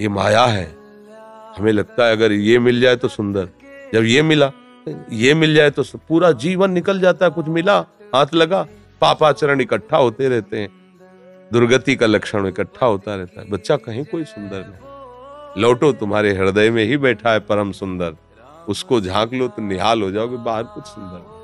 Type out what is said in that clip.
ये माया है। हमें लगता है अगर ये मिल जाए तो सुंदर। जब ये मिला, ये मिल जाए तो पूरा जीवन निकल जाता है कुछ मिला, हाथ लगा, पापाचरण इकट्ठा होते रहते हैं। दुर्गति का लक्षण इकट्ठा होता रहता है। बच्चा, कहीं कोई सुंदर नहीं। लौटो, तुम्हारे हृदय में ही बैठा है परम सुंदर। उसको झाँक लो तो निहाल हो जाओगे, बाहर कुछ सुंदर नहीं।